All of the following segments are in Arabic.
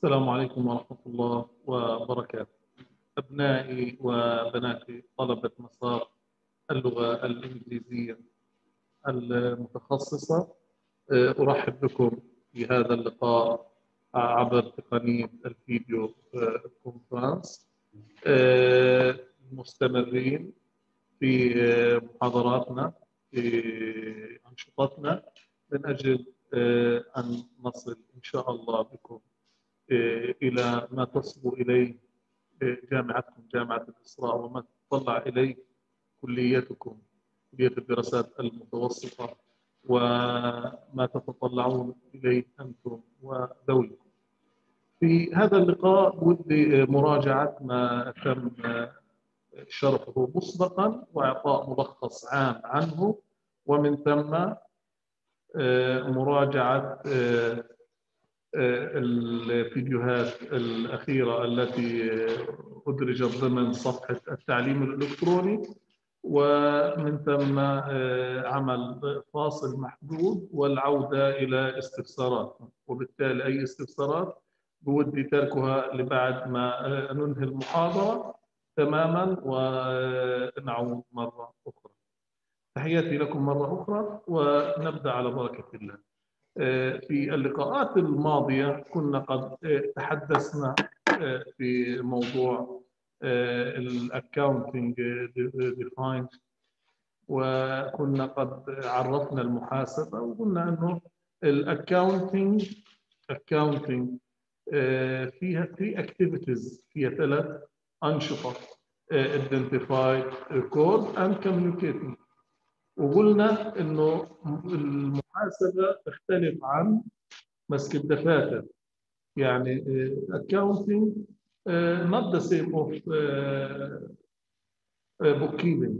السلام عليكم ورحمة الله وبركاته. أبنائي وبناتي طلبة مسار اللغة الإنجليزية المتخصصة أرحب بكم في هذا اللقاء عبر تقنية الفيديو كونفرنس مستمرين في محاضراتنا في أنشطتنا. من أجل أن نصل إن شاء الله بكم. إلى ما تصبو إليه جامعتكم جامعة الإسراء وما تطلع إليه كليتكم كليه الدراسات المتوسطة وما تتطلعون إليه أنتم وذويكم. في هذا اللقاء ودي مراجعة ما تم شرحه مسبقا وإعطاء ملخص عام عنه ومن ثم مراجعة الفيديوهات الأخيرة التي أدرجت ضمن صفحة التعليم الإلكتروني ومن ثم عمل فاصل محدود والعودة إلى استفسارات. وبالتالي أي استفسارات بودي تركها لبعد ما ننهي المحاضرة تماما ونعود مرة أخرى. تحياتي لكم مرة أخرى ونبدأ على بركة الله. في اللقاءات الماضية كنا قد تحدثنا في موضوع ال accounting defined وكنا قد عرفنا المحاسبة وقلنا إنه ال accounting accounting فيها three activities فيها ثلاث أنشطة identify record and communicating. وقلنا إنه المحاسبة تختلف عن مسك الدفاتر. يعني accounting uh, not the same of uh, bookkeeping.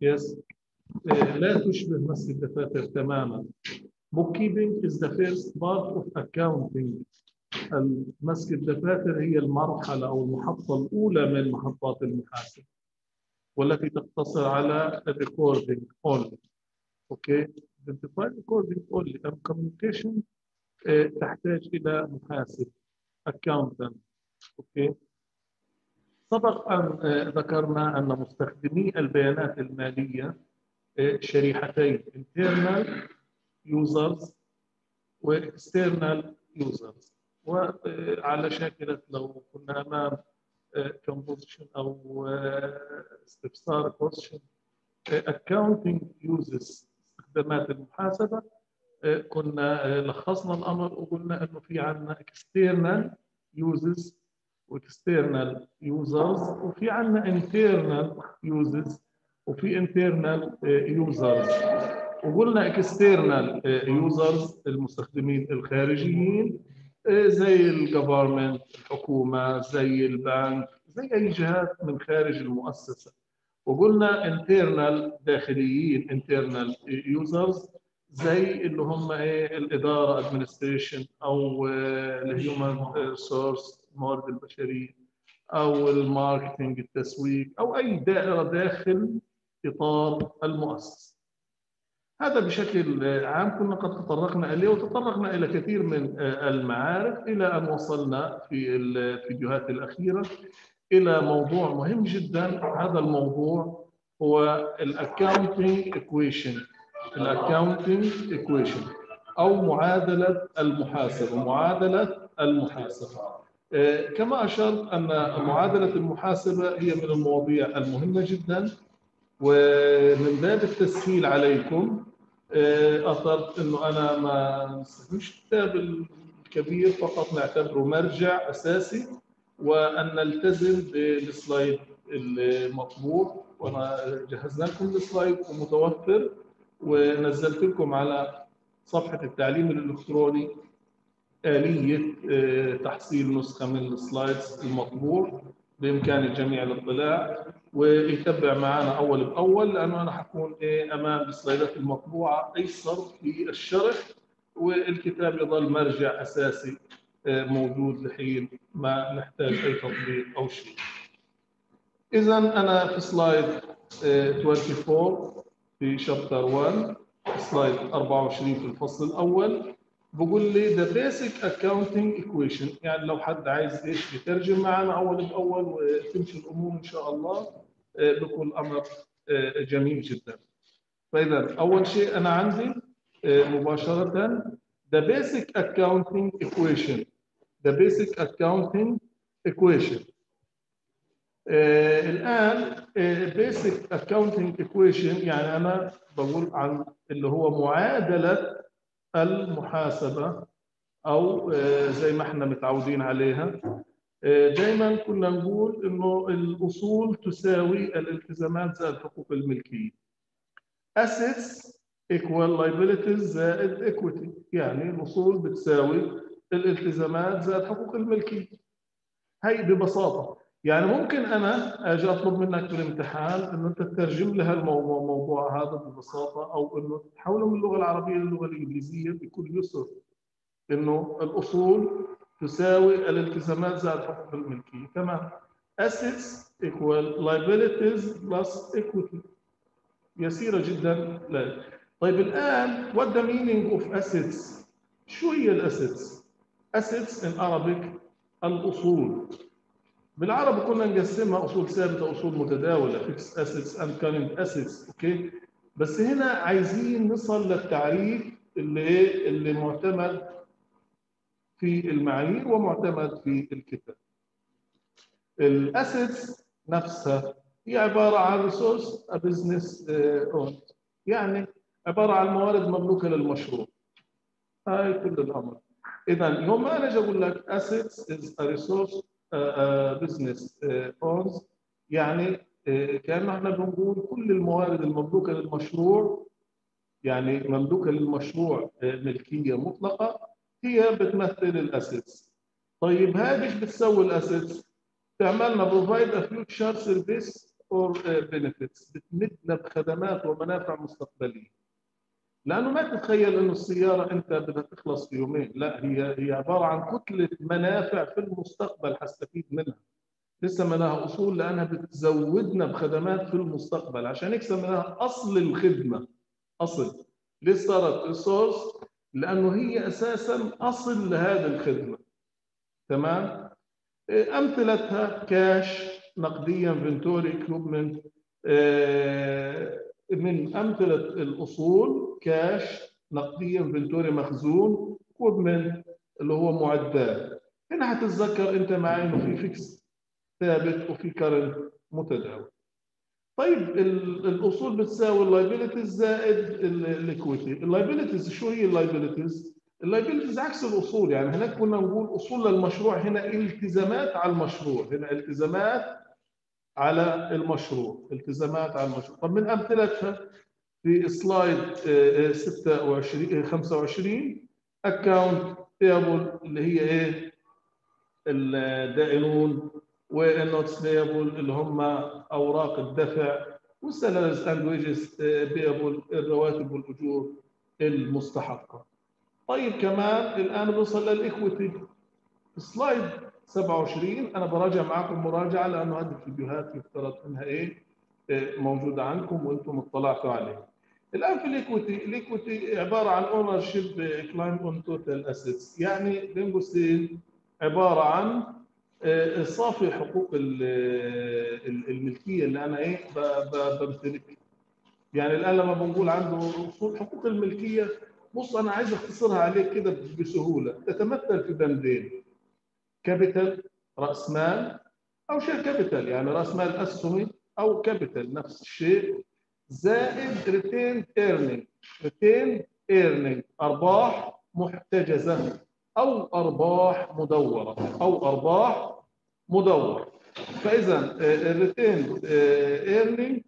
Yes. لا تشبه مسك الدفاتر تماما. Bookkeeping is the first part of accounting. مسك الدفاتر هي المرحلة أو المحطة الأولى من محطات المحاسبة. والتي تقتصر على ال recording only. Okay identify recording only. And communication تحتاج إلى محاسب. Accountant. Okay سبق أن ذكرنا أن مستخدمي البيانات المالية شريحتين. Internal users و external users. وعلى شاكلة لو كنا أمام composition أو استفسار question accounting uses استخدامات المحاسبة. كنا لخصنا الأمر وقلنا إنه في عندنا external uses و external users وفي عندنا internal uses وفي internal users. وقلنا external users المستخدمين الخارجيين. زي ال government الحكومة زي البنك زي أي جهات من خارج المؤسسة. وقلنا internal داخليين internal users زي اللي هم إيه الإدارة administration أو ال human resource الموارد البشرية أو ال marketing التسويق أو أي دائرة داخل إطار المؤسسة. هذا بشكل عام كنا قد تطرقنا إليه وتطرقنا إلى كثير من المعارف إلى أن وصلنا في الفيديوهات الأخيرة إلى موضوع مهم جدا. هذا الموضوع هو ال accounting equation ال accounting equation أو معادلة المحاسبة معادلة المحاسبة. كما أشرت أن معادلة المحاسبة هي من المواضيع المهمة جدا ومن باب التسهيل عليكم أثرت إنه أنا ما نستخدمش الكتاب الكبير فقط نعتبره مرجع أساسي وأن نلتزم بالسلايد المطبوع وانا جهزنا لكم السلايد ومتوفر ونزلت لكم على صفحة التعليم الإلكتروني آلية تحصيل نسخة من ال slides المطبوع. بإمكان الجميع الاطلاع ويتبع معنا أول بأول لأنه أنا حكون أمام ال slide ات المطبوعة أيسر في الشرح والكتاب يظل مرجع أساسي موجود لحين ما نحتاج أي تطبيق أو شيء. إذا أنا في slide 24 في chapter 1 سلايد 24 في الفصل الأول بقول لي the basic accounting equation. يعني لو حد عايز إيش يترجم معنا أول بأول وتمشي الأمور إن شاء الله آه، بكون أمر آه، جميل جدا. فإذا أول شيء أنا عندي آه، مباشرة basic accounting equation. the basic accounting equation. آه الآن basic accounting equation يعني أنا بقول عن اللي هو معادلة المحاسبة أو آه زي ما إحنا متعودين عليها. آه دايما كنا نقول إنه الأصول تساوي الالتزامات زائد حقوق الملكية. Assets equal liabilities زائد equity. يعني الأصول بتساوي الالتزامات زائد حقوق الملكية. هي ببساطة. يعني ممكن أنا أجي أطلب منك بالامتحان إنه أنت تترجم لي هالموضوع الموضوع هذا ببساطة أو إنه تحوله من اللغة العربية للغه الإنجليزية بكل يسر. إنه الأصول تساوي الالتزامات زائد حقوق الملكية. تمام. Assets equal liabilities plus equity. يسيرة جدا لا. طيب الآن what the meaning of assets شو هي ال assets. Assets in Arabic الأصول. بالعربي كنا نقسمها أصول ثابتة أصول متداولة fixed assets and current assets okay بس هنا عايزين نصل للتعريف اللي إيه؟ اللي معتمد في المعايير ومعتمد في الكتاب. ال assets نفسها هي عبارة عن resource business own يعني عبارة عن موارد مملوكة للمشروع. هاي كل الأمر. اذا يوم ما أنا أجي أقول لك is a resource business owns يعني كان إحنا بنقول كل الموارد المملوكة للمشروع يعني مملوكة للمشروع ملكية مطلقة هي بتمثل ال assets. طيب هذه إيش بتسوي ال assets؟ تعملنا provide a future service or benefits بتمدنا بخدمات ومنافع مستقبلية. لأنه ما تتخيل أنه السيارة أنت بدها تخلص في يومين لا هي هي عبارة عن كتلة منافع في المستقبل حستفيد منها. لسه ما لها أصول لأنها بتزودنا بخدمات في المستقبل. عشان هيك سميناها أصل الخدمة. أصل. ليه صارت resource لأنه هي أساسا أصل لهذه الخدمة. تمام؟ أمثلتها كاش نقديا inventory equipment من أمثلة الأصول كاش نقديا inventory مخزون equipment اللي هو معدات هنا هتتذكر أنت معي إنه في فيكس ثابت وفي current متداول. طيب الأصول بتساوي ال liabilities زائد ال equity ال liabilities شو هي ال liabilities ال liabilities عكس الأصول يعني هناك كنا نقول أصول للمشروع هنا التزامات على المشروع. هنا التزامات على المشروع التزامات على المشروع. طب من أمثلتها في slide 26 25 account payable اللي هي إيه؟ الدائنون وال notes payable اللي هم أوراق الدفع وال salaries and wages payable الرواتب والأجور المستحقة. طيب كمان الآن بنوصل لل equity slide 27 أنا براجع معكم مراجعة لأنه هذه الفيديوهات يفترض إنها إيه موجودة عندكم وأنتم اطلعتوا عليها. الآن في ال equity، ال equity عبارة عن ownership claim on total assets، يعني بين قوسين عبارة عن صافي حقوق الملكية اللي أنا إيه بمتلكها. يعني الآن لما بنقول عنده حقوق الملكية بص أنا عايز أختصرها عليك كده بسهولة تتمثل في بندين capital راس مال أو share capital يعني راس مال أسهمي أو capital نفس الشيء. زائد retained earnings retained earnings أرباح محتجزة أو أرباح مدورة أو أرباح مدورة. فإذا ال retained earnings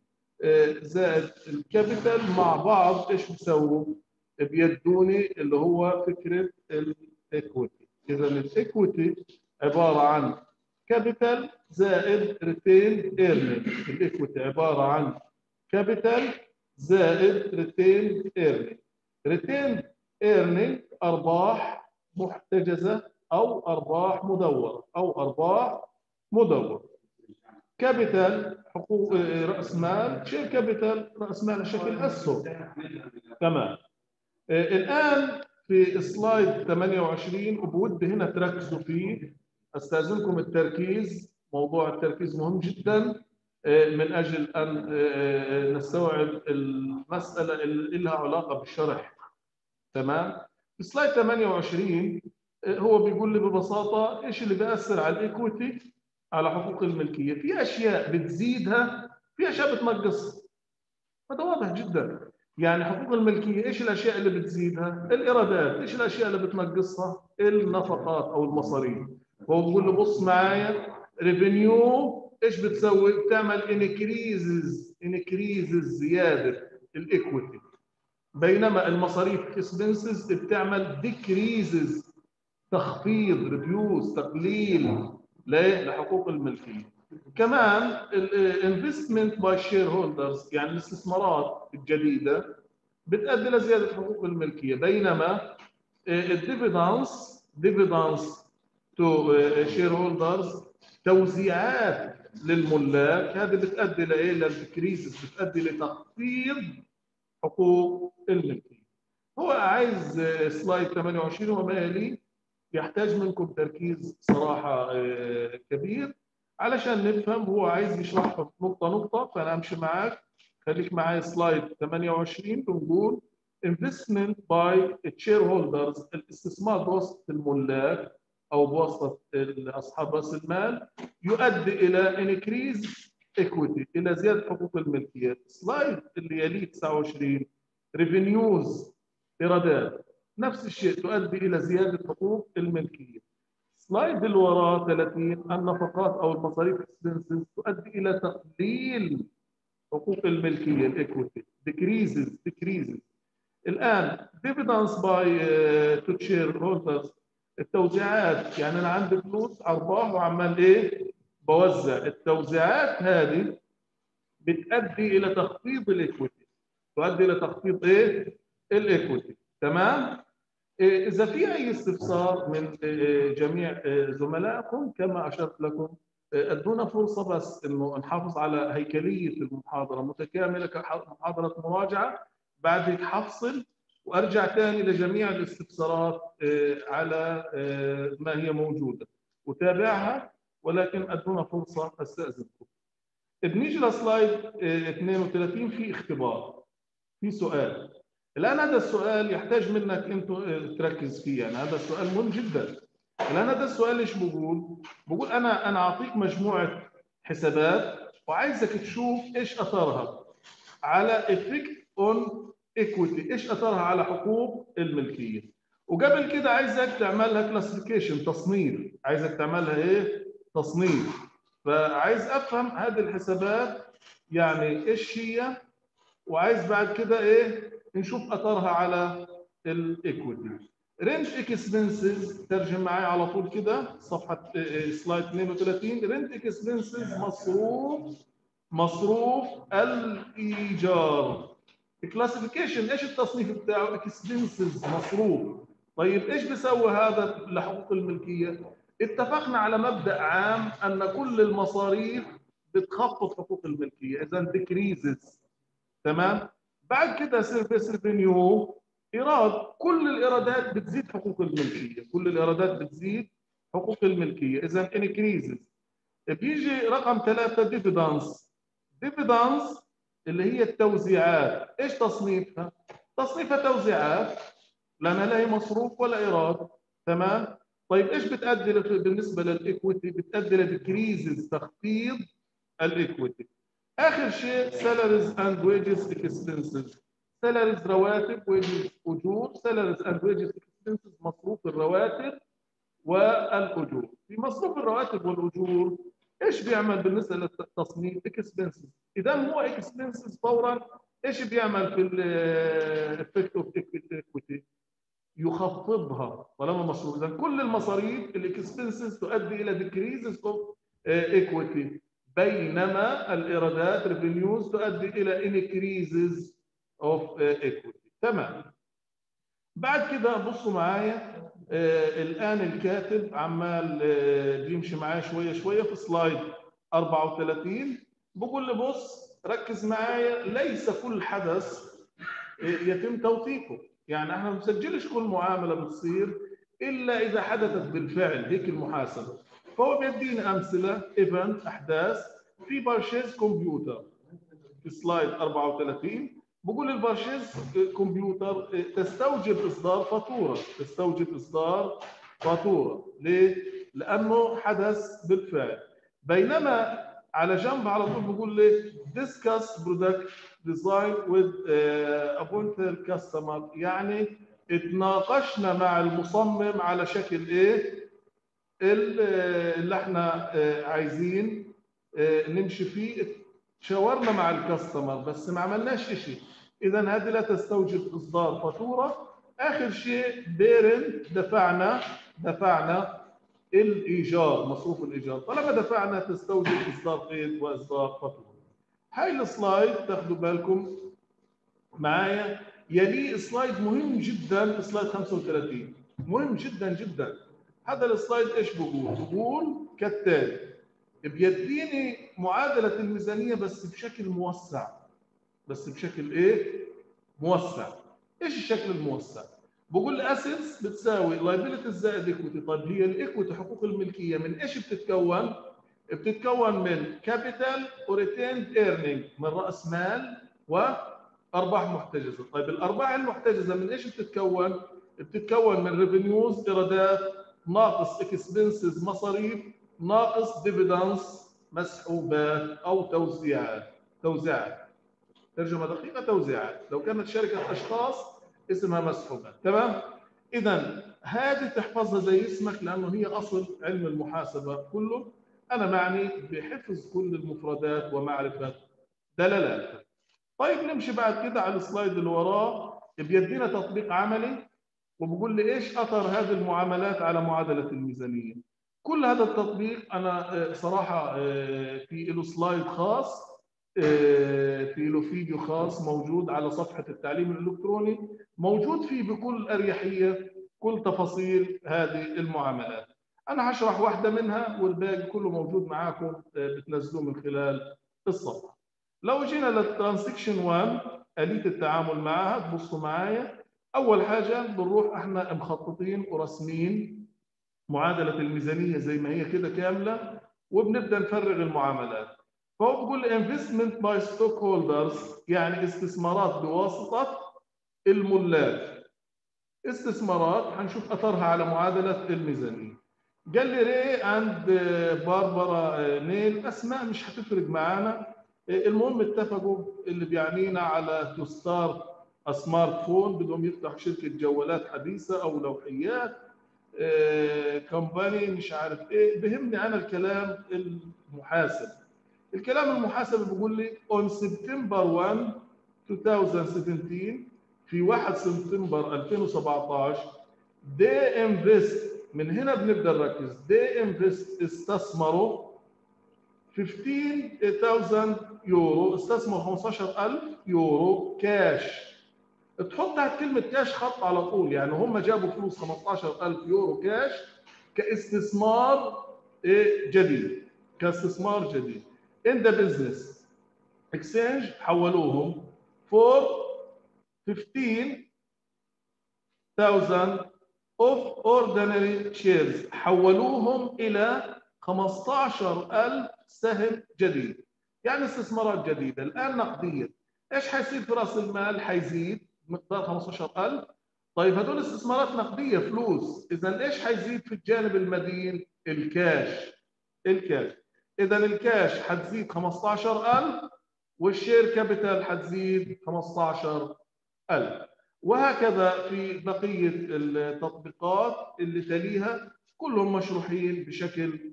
زائد ال capital مع بعض إيش بيسووا؟ بيدوني اللي هو فكرة ال equity إذا ال equity عبارة عن capital زائد retained earnings ال equity عبارة عن capital زائد retained earnings retained earnings أرباح محتجزة أو أرباح مدورة أو أرباح مدورة. capital حقوق رأس مال. share capital رأس مال شكل أسهم. تمام. الآن في slide 28 وبود هنا تركزوا فيه. أستأذنكم التركيز موضوع التركيز مهم جدا. آه، من أجل أن آه، نستوعب المسألة اللي لها علاقة بالشرح. تمام؟ في slide 28 آه، هو بيقول لي ببساطة إيش اللي بيأثر على ال equity؟ على حقوق الملكية. في أشياء بتزيدها في أشياء بتنقصها هذا واضح جدا. يعني حقوق الملكية إيش الأشياء اللي بتزيدها؟ الإيرادات إيش الأشياء اللي بتنقصها؟ النفقات أو المصاريف. هو بيقول له بص معايا revenue إيش بتسوي؟ بتعمل increases increases زيادة ال equity بينما المصاريف expenses بتعمل decreases تخفيض reduce تقليل لحقوق الملكية. كمان ال investment by shareholders يعني الاستثمارات الجديدة بتؤدي لزياده حقوق الملكية بينما ال dividends dividends to shareholders توزيعات للملاك هذه بتؤدي لايه؟ لل decreases بتؤدي لتخفيض حقوق الملكية. هو عايز slide 28 وما يلي يحتاج منكم تركيز صراحة كبير علشان نفهم هو عايز يشرحها نقطة نقطة فأنا أمشي معاك. خليك معايا slide 28 بنقول investment by shareholders الاستثمار بواسطة الملاك أو بواسطة أصحاب رأس المال يؤدي إلى increase equity إلى زيادة حقوق الملكية. slide اللي يليه 29 revenues إيرادات. نفس الشيء تؤدي إلى زيادة حقوق الملكية. slide اللي وراه 30 النفقات أو المصاريف تؤدي إلى تقليل حقوق الملكية ال equity decreases decreases الآن dividends by uh, to shareholders التوزيعات. يعني أنا عندي فلوس أرباح وعمال إيه؟ بوزع. التوزيعات هذه بتؤدي إلى تخفيض ال equity تؤدي إلى تخفيض إيه؟ ال equity تمام؟ إذا في أي استفسار من إيه جميع إيه زملائكم كما أشرت لكم أدونا فرصة بس إنه نحافظ على هيكلية المحاضرة متكاملة كمحاضره مراجعة. بعد حفصل وأرجع ثاني لجميع الاستفسارات على ما هي موجودة. وتابعها ولكن أدونا فرصة أستأذنكم. بنيجي ل slide 32 في اختبار. في سؤال. الآن هذا السؤال يحتاج منك انت تركز فيه. يعني هذا السؤال مهم جدا. الآن هذا السؤال إيش بقول؟ بقول أنا أنا أعطيك مجموعة حسابات وعايزك تشوف إيش أثرها على effect on equity إيش أثرها على حقوق الملكية. وقبل كده عايزك تعملها classification تصنيف. عايزك تعملها إيه؟ تصنيف. فعايز أفهم هذه الحسابات يعني إيش هي؟ وعايز بعد كده إيه؟ نشوف أثرها على ال equity rent expenses ترجم معايا على طول كده صفحة slide 32 rent expenses مصروف مصروف الإيجار ال classification إيش التصنيف بتاعه؟ expenses مصروف طيب إيش بيسوي هذا لحقوق الملكية؟ اتفقنا على مبدأ عام أن كل المصاريف بتخفض حقوق الملكية اذا decreases تمام؟ بعد كده service revenue إيراد. كل الإيرادات بتزيد حقوق الملكية. كل الإيرادات بتزيد حقوق الملكية. اذا increases بيجي رقم ثلاثة dividends dividends اللي هي التوزيعات. إيش تصنيفها؟ تصنيفها توزيعات. لانها لا هي مصروف ولا إيراد. تمام؟ طيب إيش بتؤدي بالنسبة لل equity بتؤدي ل decreases تخفيض ال equity آخر شيء salaries and wages expenses salaries رواتب wages أجور. salaries and wages expenses مصروف الرواتب والأجور. في مصروف الرواتب والأجور إيش بيعمل بالنسبة للتصنيف؟ expenses إذا هو expenses فورا إيش بيعمل في ال effect of equity يخفضها. طالما مصروف. إذا كل المصاريف ال expenses تؤدي إلى decreases of equity بينما الإيرادات revenues تؤدي إلى increases of equity تمام. بعد كده بصوا معايا آه الآن الكاتب عمال آه بيمشي معايا شوية شوية في slide 34 بقول لي بص ركز معايا ليس كل حدث آه يتم توثيقه. يعني إحنا ما بنسجلش كل معاملة بتصير إلا إذا حدثت بالفعل. هيك المحاسبة. فهو بيدينا أمثلة event أحداث في purchase computer. في slide 34 بقول ال purchase computer تستوجب إصدار فاتورة. تستوجب إصدار فاتورة. ليه؟ لأنه حدث بالفعل. بينما على جنب على طول بقول لي discuss product design with uh, a potential customer. يعني اتناقشنا مع المصمم على شكل إيه؟ اللي إحنا عايزين نمشي فيه. شاورنا مع ال customer بس ما عملناش شيء اذا هذه لا تستوجب إصدار فاتورة. آخر شيء pay rent دفعنا دفعنا الإيجار مصروف الإيجار. طالما دفعنا تستوجب إصدار قيد وإصدار فاتورة. هاي ال slide تاخذوا بالكم معايا. يلي سلايد مهم جدا slide 35 مهم جدا جدا. هذا ال slide إيش بقول؟ بقول كالتالي بيديني معادلة الميزانية بس بشكل موسع بس بشكل إيه؟ موسع إيش الشكل الموسع؟ بقول assets بتساوي liability زائد equity طيب هي ال equity حقوق الملكية من إيش بتتكون؟ بتتكون من capital و retained earning من رأس مال وأرباح محتجزة، طيب الأرباح المحتجزة من إيش بتتكون؟ بتتكون من revenues إيرادات ناقص expenses مصاريف ناقص dividends مسحوبات أو توزيعات. توزيعات. ترجمة دقيقة توزيعات. لو كانت شركة أشخاص اسمها مسحوبات. تمام؟ إذا هذه تحفظها زي اسمك لأنه هي أصل علم المحاسبة كله. أنا معني بحفظ كل المفردات ومعرفة دلالاتها. طيب نمشي بعد كده على السلايد اللي وراه. بيدينا تطبيق عملي؟ وبقول لي إيش اثر هذه المعاملات على معادلة الميزانية؟ كل هذا التطبيق أنا صراحة في له سلايد خاص في له فيديو خاص موجود على صفحة التعليم الإلكتروني موجود فيه بكل أريحية كل تفاصيل هذه المعاملات. أنا هشرح واحدة منها والباقي كله موجود معاكم بتنزلوه من خلال الصفحة. لو جينا لل transaction 1 آلية التعامل معها تبصوا معايا. أول حاجة بنروح إحنا مخططين ورسمين معادلة الميزانية زي ما هي كده كاملة وبنبدأ نفرغ المعاملات. فهو بيقول investment by stockholders يعني استثمارات بواسطة الملاك. استثمارات هنشوف أثرها على معادلة الميزانية. قال لي Ray and Barbara Neal أسماء مش هتفرق معانا. المهم اتفقوا اللي بيعنينا على to start smartphone بدهم يفتحوا شركة جوالات حديثة أو لوحيات company مش عارف إيه. بهمني أنا الكلام المحاسب. الكلام المحاسب بيقول لي on September 1 2017 في 1 سبتمبر 2017 they invest من هنا بنبدأ نركز they invest استثمروا 15000 يورو استثمروا 15000 يورو كاش تحط تحت كلمة كاش خط على طول. يعني هم جابوا فلوس 15000 يورو كاش كاستثمار جديد. كاستثمار جديد. In the business exchange حولوهم for 15000 of ordinary shares. حولوهم إلى 15000 سهم جديد. يعني استثمارات جديدة. الآن نقديه إيش حيصير في رأس المال؟ حيزيد. مقدار 15000 طيب هدول استثمارات نقدية فلوس. اذا إيش حيزيد في الجانب المدين؟ الكاش. الكاش. اذا الكاش حتزيد 15000 وال share capital حتزيد 15000 وهكذا في بقية التطبيقات اللي تليها كلهم مشروحين بشكل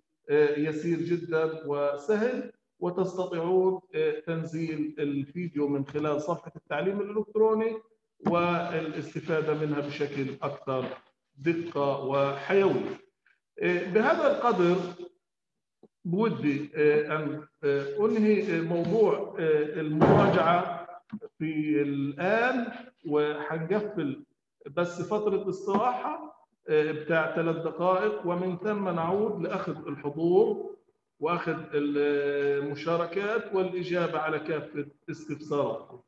يسير جدا وسهل وتستطيعون تنزيل الفيديو من خلال صفحة التعليم الإلكتروني والاستفادة منها بشكل أكثر دقة وحيوية. بهذا القدر بودي أن أنهي موضوع المراجعة في الآن وحنقفل بس فترة استراحة بتاع ثلاث دقائق ومن ثم نعود لأخذ الحضور وأخذ المشاركات والإجابة على كافة استفساراتكم.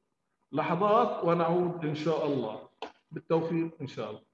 لحظات ونعود إن شاء الله. بالتوفيق إن شاء الله